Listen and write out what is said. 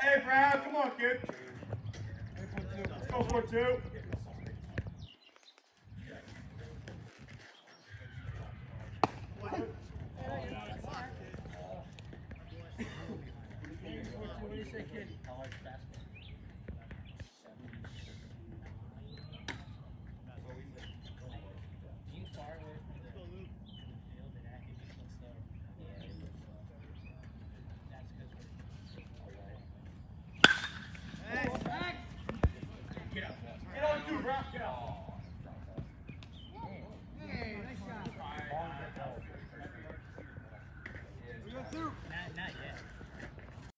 Hey, Brad, come on, kid. Let's go for two. What do you say, kid? You Not, not yet.